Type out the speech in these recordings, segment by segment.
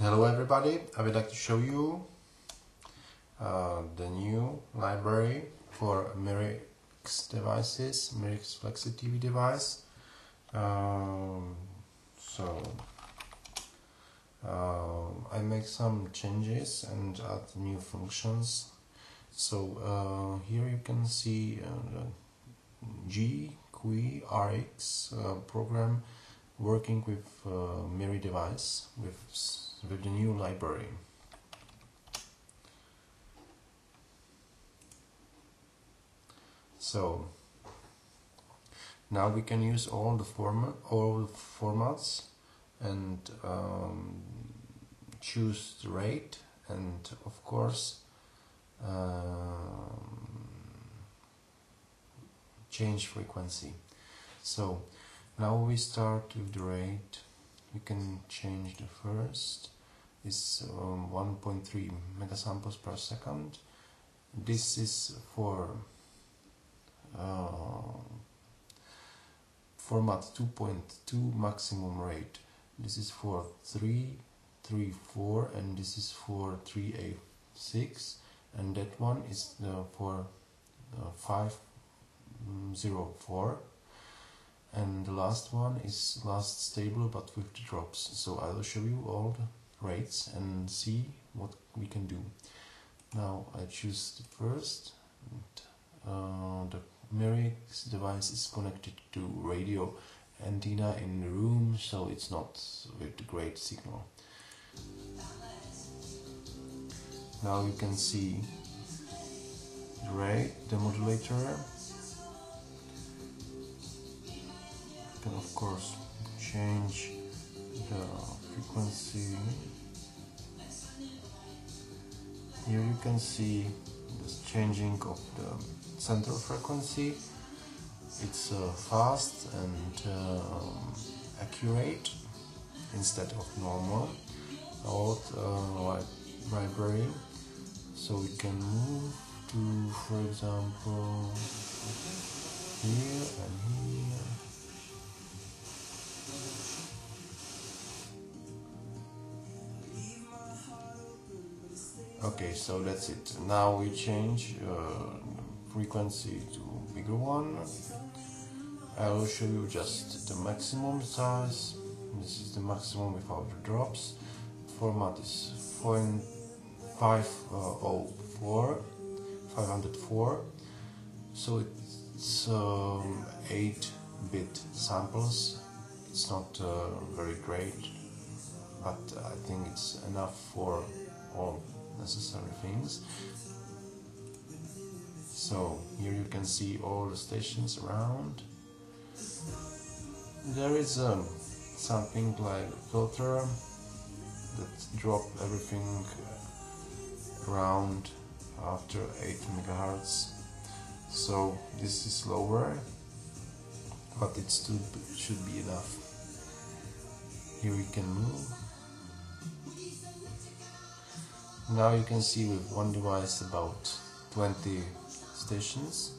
Hello everybody, I would like to show you uh, the new library for Mirics devices, Mirics Flexi TV device. Um, so uh, I make some changes and add new functions. So uh, here you can see uh, the GQRX uh, program working with uh, Miri device with with the new library. So now we can use all the format all formats and um, choose the rate and of course um, change frequency. So now we start with the rate. We can change the first is um, 1.3 megasamples per second. This is for uh, format 2.2 maximum rate. This is for 3, 3, 4 and this is for 3A6 and that one is uh, for uh, 504 and the last one is last stable but with the drops so I will show you all the rates and see what we can do. Now I choose the first. And, uh, the Mirics device is connected to radio antenna in the room, so it's not with great signal. Now you can see the rate, the modulator. Can of course change the frequency. Here you can see this changing of the central frequency. It's uh, fast and um, accurate instead of normal. Old uh, library so we can move to for example okay so that's it. Now we change uh, frequency to bigger one. I will show you just the maximum size. This is the maximum without the drops. Format is 504 504 so it's um, 8 bit samples. It's not uh, very great but I think it's enough for all necessary things. So here you can see all the stations around. There is um, something like filter that drop everything around after 8 megahertz. So this is lower, but it should be enough. Here we can move now you can see with one device about 20 stations.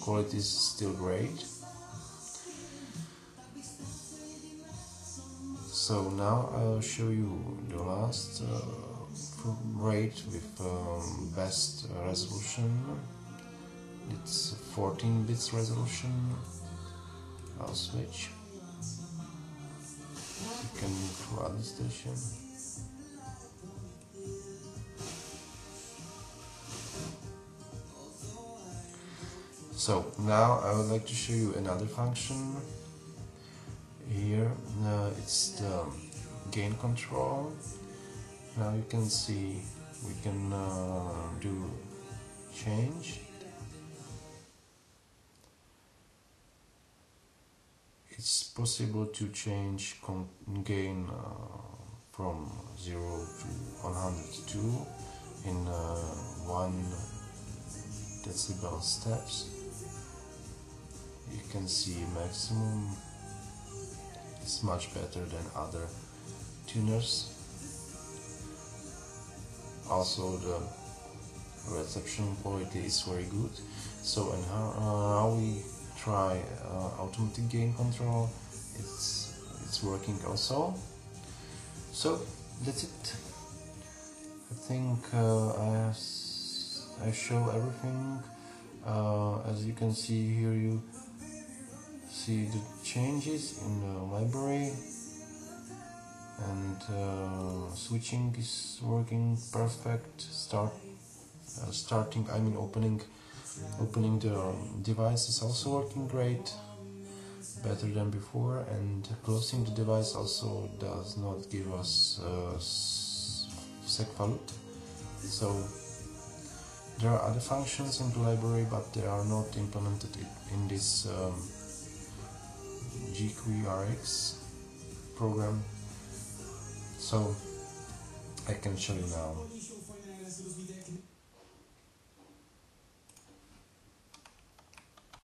Quality is still great. So now I'll show you the last uh, rate with um, best resolution. It's 14 bits resolution. I'll switch. You can move to other station So now I would like to show you another function. Here uh, it's the gain control. Now you can see we can uh, do change. It's possible to change gain uh, from 0 to 102 in uh, 1 decibel steps you can see maximum is much better than other tuners also the reception quality is very good so and how, uh, how we try uh, automatic gain control it's it's working also so that's it. I think uh, I, I show everything. Uh, as you can see here, you see the changes in the library and uh, switching is working perfect. Start uh, starting I mean opening opening the device is also working great better than before and closing the device also does not give us uh, fault so there are other functions in the library but they are not implemented in this um, GQRX program. So I can show you now